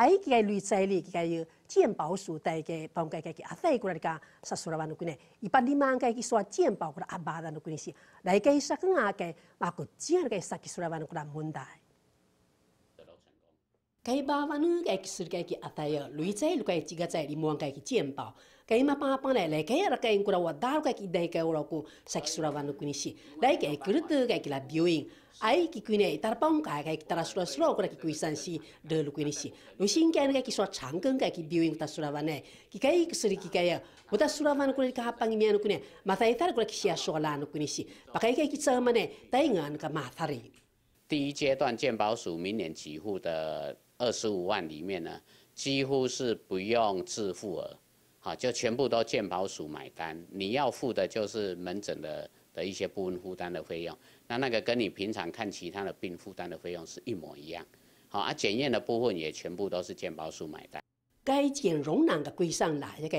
愛機が累在利益がいう健保署対けパン会けあたいこれかさそらばのくね。一般リマン会きそう健保これあばだのくにし来会社がけまあこっちやるけさきそらばのくら問題。ke ma ku jian kai sa ki su ra wa nu ku ra mun dai kai ba wa nu kai ki su kai ki a sai lui sai lu kai chi ga sai li muang kai ki jian bao kai ma pa pa le le kai ra kai ku ra wa da kai ki dai kai ora ku sa ki su ra wa nu ku ni si lai kai ku ru tu kai ki la viewing ai ki kuine tar pong ka ka tara sura sura ko ki kuisan si de lu kuine si lu sing kan ka ki so chang kan ka ki viewing ta sura wane ki kai ki suri ki kai buta sura wan ko ka pang mi anu kune ma tai tar ko ki sia so la nu kuine si pa kai kai ki tsa ma ne tai ngan ka ma thari 第一阶段健保署明年给付的 二十五万里面呢，几乎是不用自付额，好，就全部都健保署买单，你要付的就是门诊的的一些部分负担的费用。那那个跟你平常看其他的病负担的费用是一模一样，好啊，检验的部分也全部都是健保署买单。该检容量的归上来一个，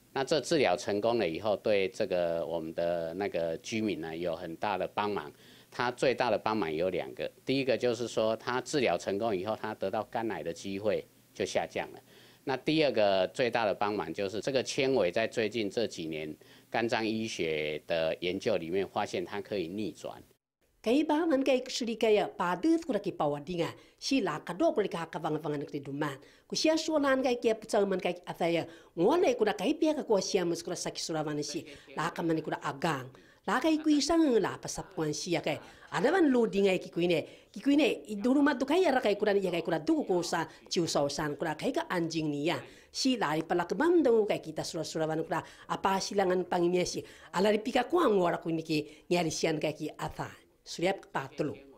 那这治疗成功了以后，对这个我们的那个居民呢，有很大的帮忙。他最大的帮忙有两个，第一个就是说，他治疗成功以后，他得到肝癌的机会就下降了。那第二个最大的帮忙就是这个纤维在最近这几年肝脏医学的研究里面发现它可以逆转。Kay ba man kay ksuri kaya padut kura ki pawadinga si la kado kura ka kavang vangan kri duman ku sia sualan kay kia putsang man kay athaya ngole kura kay pia ka ko sia mus kura saki suravan si la ka man kura agang. La kay ku isang la pasap kwan sia kay ada man loading ay ki kuine ki kuine iduru mat kay ara kay kura ya kay kura du ko sa chiu so san kura kay ka anjing niya si lari pala kebam dong kay kita sura sura kura apa silangan pangimia si alari pika kuang wara kuniki nyari sian kay ki atha Suriap Patulu.